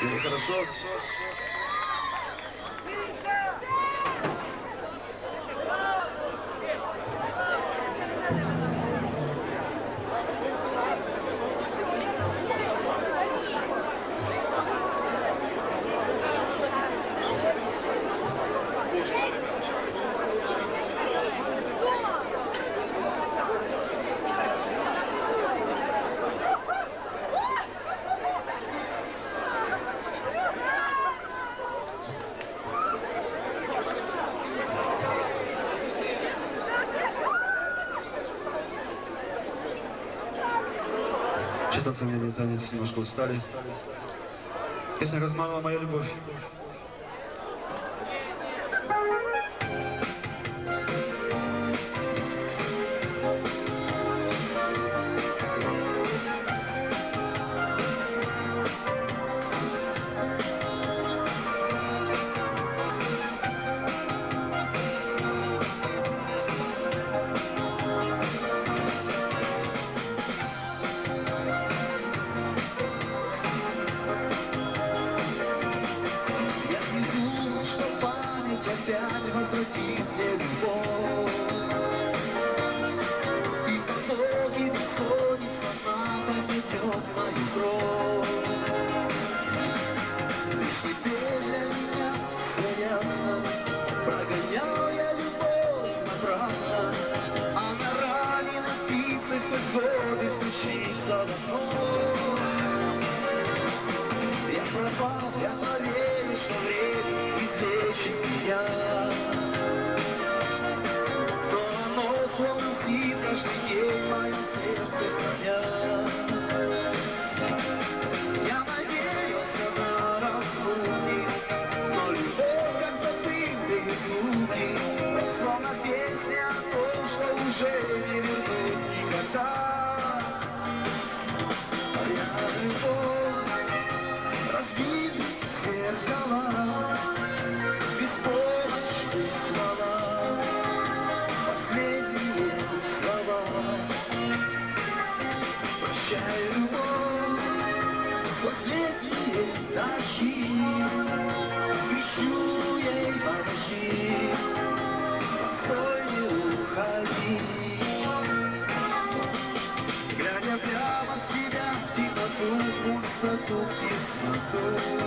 Começou? танцевальный танец немножко устали. Песня «Разманова моя любовь». Thank you.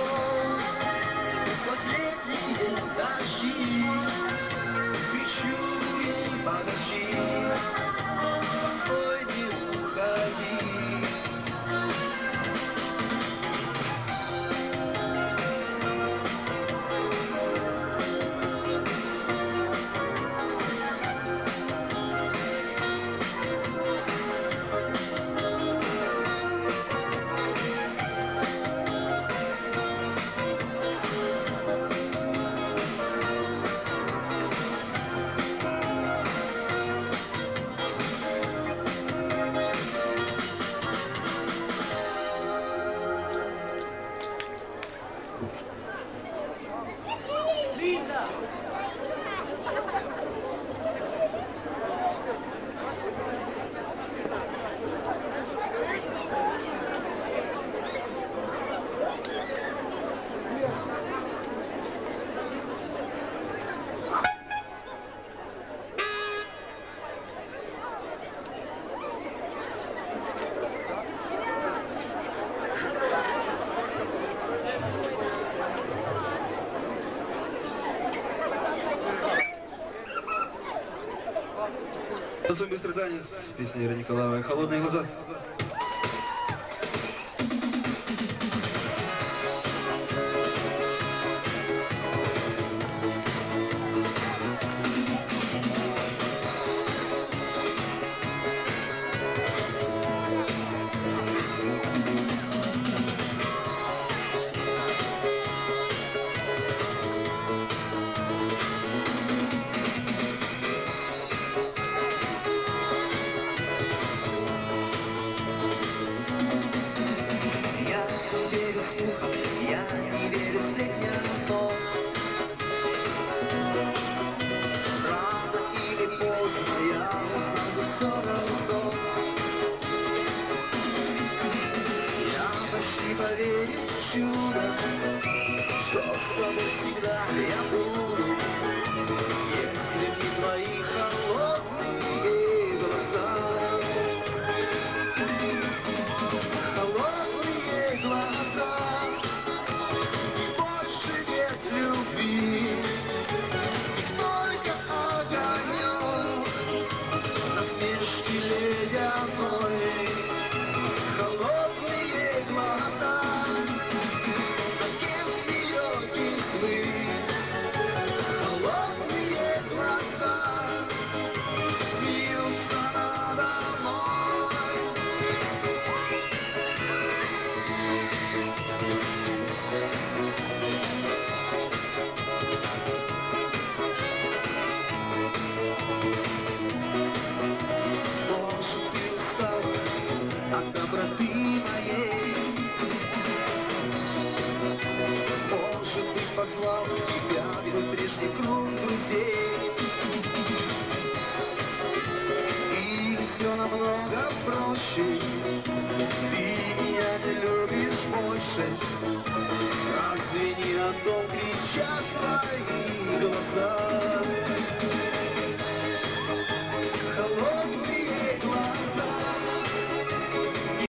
Oh. Танцуем быстрый танец, песня Иры Николаевой «Холодные глаза». доброты моей. Может быть, послал тебя в прежний круг друзей. И все намного проще, ты меня не любишь больше. Разве не о том кричат твои?